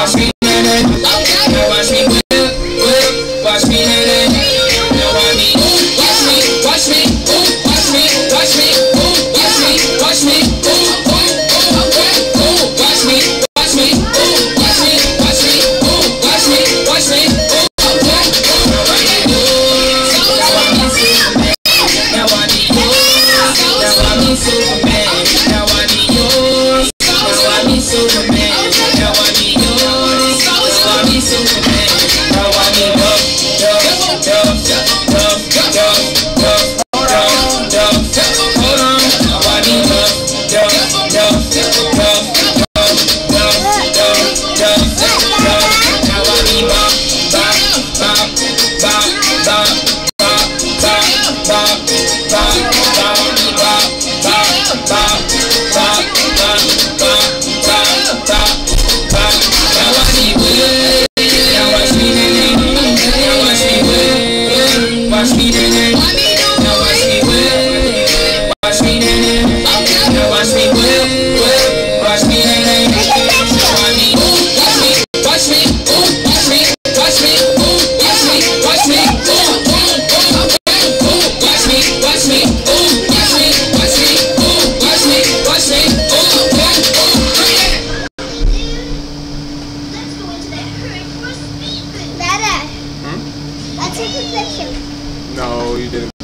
watch me, now watch me, watch me, watch me, watch me, watch me, watch me, watch me, watch me, watch me, watch me, watch me, watch me, watch me, watch me, watch me. Watch me, nae nae. A. No, you didn't.